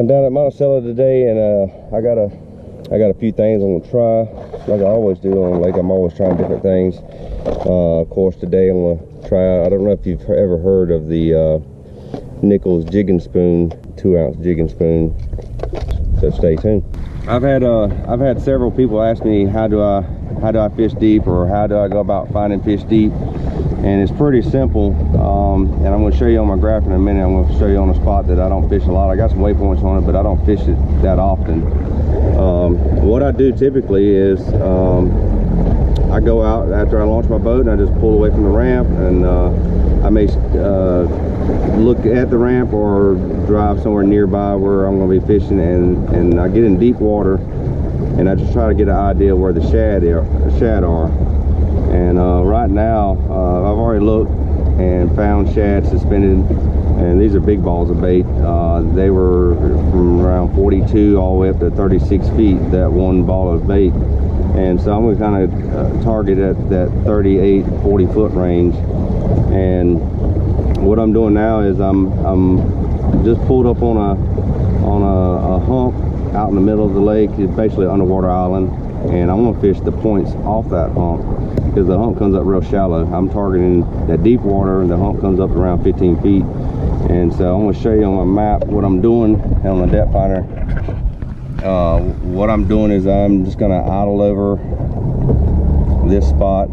I'm down at Monticello today and uh, I got a I got a few things I'm gonna try like I always do on lake. I'm always trying different things. Uh, of course today I'm gonna try out I don't know if you've ever heard of the uh, Nichols jigging spoon two ounce jigging spoon. So stay tuned. I've had uh, I've had several people ask me how do I how do I fish deep? or how do I go about finding fish deep and it's pretty simple. Um, and i'm going to show you on my graph in a minute. I'm going to show you on a spot that i don't fish a lot. I got some waypoints on it but i don't fish it that often. Um, what i do typically is um, i go out after i launch my boat and i just pull away from the ramp and uh, i may uh, look at the ramp or drive somewhere nearby where i'm going to be fishing and and i get in deep water and i just try to get an idea where the shad are, shad are. And uh, right now already looked and found shad suspended and these are big balls of bait. Uh, they were from around 42 all the way up to 36 feet that one ball of bait. And so I'm going to kind of uh, target at that 38 40 foot range. And what I'm doing now is I'm I'm just pulled up on a on a, a hump out in the middle of the lake it's basically an underwater island and I'm gonna fish the points off that hump because the hump comes up real shallow. I'm targeting that deep water and the hump comes up around 15 feet. And so I'm gonna show you on my map what I'm doing on the depth finder. Uh, what I'm doing is I'm just gonna idle over this spot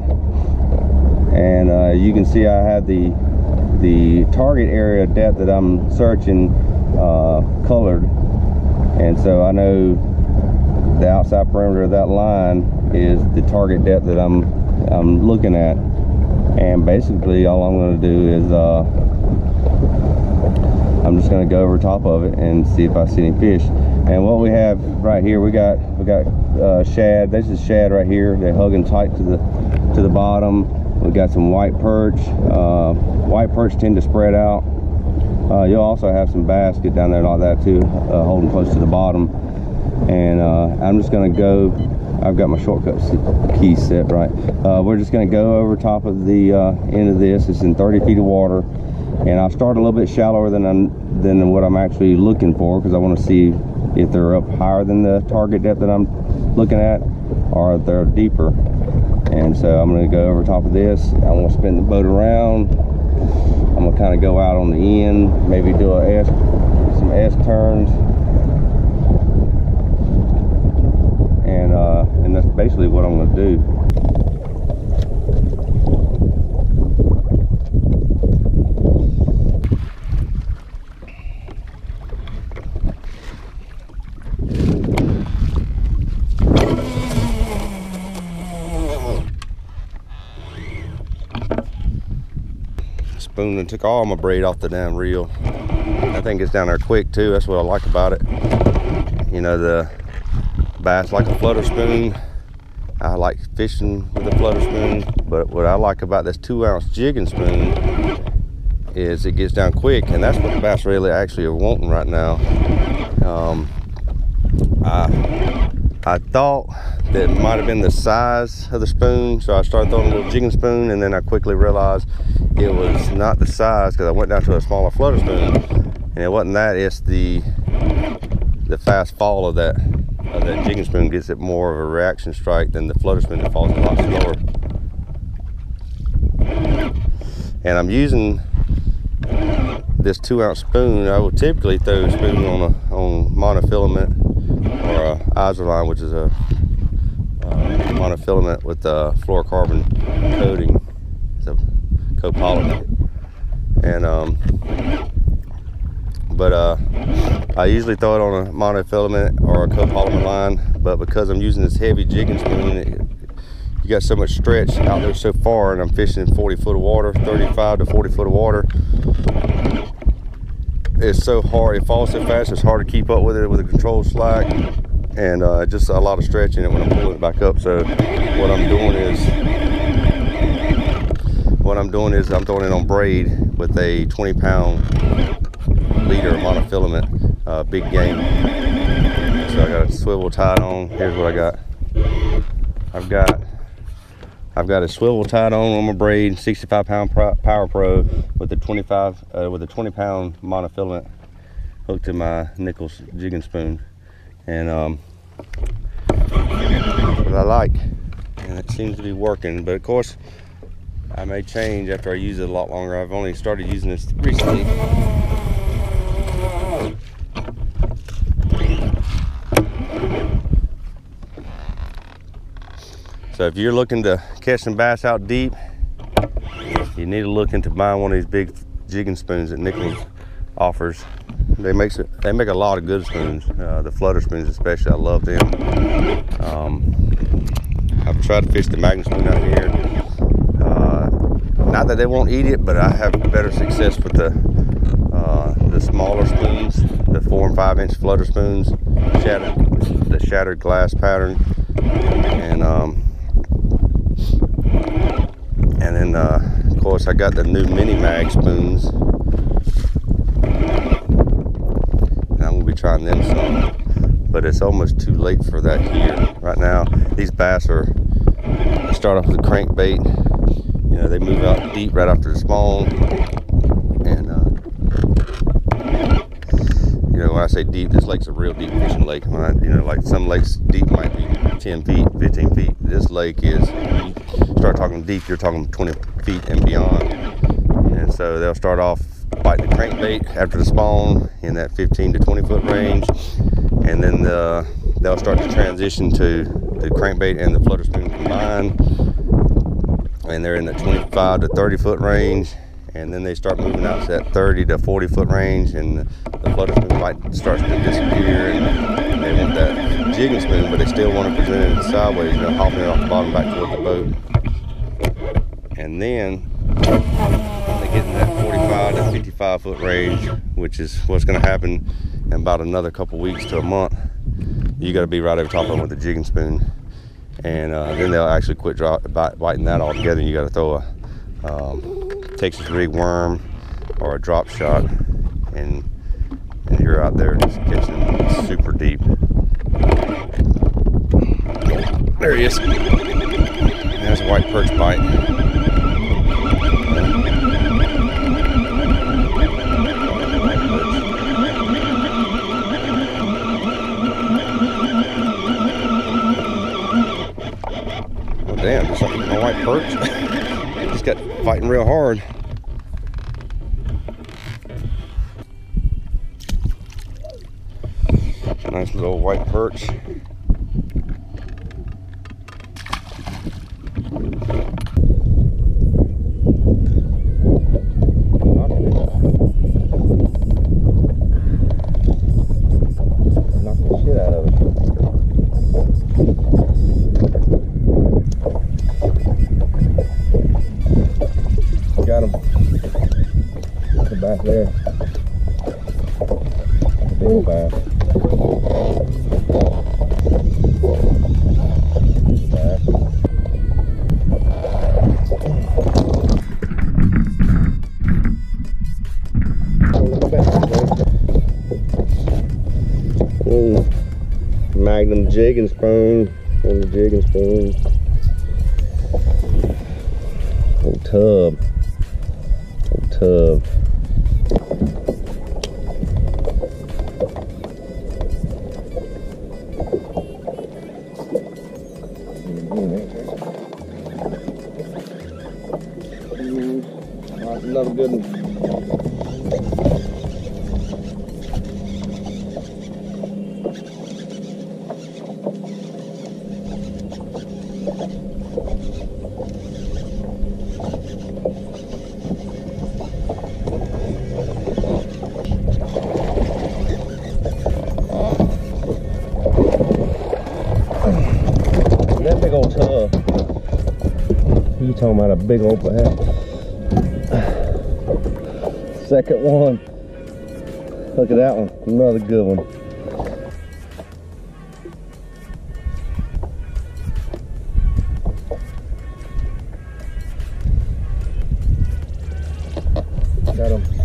and uh, you can see I have the the target area depth that I'm searching uh, colored and so I know the outside perimeter of that line is the target depth that I'm I'm looking at and basically all I'm going to do is uh, I'm just going to go over top of it and see if I see any fish. And what we have right here we got we got uh, shad. This is shad right here. They're hugging tight to the to the bottom. We got some white perch. Uh, white perch tend to spread out. Uh, you'll also have some bass get down there like that too uh, holding close to the bottom. And uh, I'm just gonna go I've got my shortcut key set right. Uh, we're just gonna go over top of the uh, end of this. It's in 30 feet of water. And I'll start a little bit shallower than I'm, than what I'm actually looking for because I want to see if they're up higher than the target depth that I'm looking at or if they're deeper. And so I'm going to go over top of this. I want to spin the boat around. I'm going to kind of go out on the end maybe do a S some S turns and uh, and that's basically what I'm going to do. Spoon and took all my braid off the damn reel. I think it's down there quick too. That's what I like about it. You know, the bass like a flutter spoon. I like fishing with a flutter spoon, but what I like about this two ounce jigging spoon is it gets down quick, and that's what the bass really actually are wanting right now. Um, I, I thought that it might have been the size of the spoon, so I started throwing a little jigging spoon, and then I quickly realized it was not the size because I went down to a smaller flutter spoon, and it wasn't that. It's the the fast fall of that uh, that jigging spoon gets it more of a reaction strike than the flutter spoon that falls a lot slower. And I'm using this two ounce spoon. I will typically throw a spoon on a on monofilament or a Izorline, which is a uh, monofilament with a fluorocarbon coating. It's a copolymer. And um, but uh, I usually throw it on a monofilament or a copolymer line, but because I'm using this heavy jigging spoon, it, you got so much stretch out there so far, and I'm fishing 40 foot of water, 35 to 40 foot of water. It's so hard, it falls so fast, it's hard to keep up with it with a controlled slack, and uh, just a lot of stretch in it when I'm pulling it back up. So what I'm doing is, what I'm doing is I'm throwing it on braid with a 20 pound leader monofilament uh, big game. So I got a swivel tied on. Here's what I got. I've got I've got a swivel tied on on my braid, 65 pound Power Pro with a 25 uh, with a 20 pound monofilament hooked to my Nichols jigging spoon. And um, what I like. And it seems to be working. But of course, I may change after I use it a lot longer. I've only started using this recently. So if you're looking to catch some bass out deep, you need to look into buying one of these big jigging spoons that Nichols offers. They make they make a lot of good spoons. Uh, the flutter spoons especially, I love them. Um, I've tried to fish the Magnum spoon out here. Uh, not that they won't eat it, but I have better success with the uh, the smaller spoons, the four and five inch flutter spoons, shattered the shattered glass pattern, and um, and then, uh, of course, I got the new mini mag spoons. And I'm gonna be trying them some, but it's almost too late for that here. Right now, these bass are start off with a crankbait. You know, they move out deep right after the spawn, and uh, you know, when I say deep, this lake's a real deep fishing lake. I, you know, like some lakes deep might be 10 feet, 15 feet. This lake is, start talking deep, you're talking 20 feet and beyond. And so they'll start off biting the crankbait after the spawn in that 15 to 20 foot range. And then the, they'll start to transition to the crankbait and the flutter spoon combined. And they're in the 25 to 30 foot range. And then they start moving out to that 30 to 40 foot range and the flutter spoon bite starts to disappear. And they want that jigging spoon, but they still want to present it sideways, you know, hopping it off the bottom back toward the boat. And then they get in that 45 to 55 foot range, which is what's going to happen in about another couple weeks to a month. You got to be right over top of them with the jigging spoon. And uh, then they'll actually quit biting that altogether. You got to throw a um, Texas rig worm or a drop shot, and and you're out there just catching super deep. There he is. There's a white perch bite. Fighting real hard. Nice little white perch. Magnum jigging spoon on the jigging spoon. Old tub. Old tub. Another good one. That big old tub. You talking about a big old bass? Second one. Look at that one. Another good one. Got him.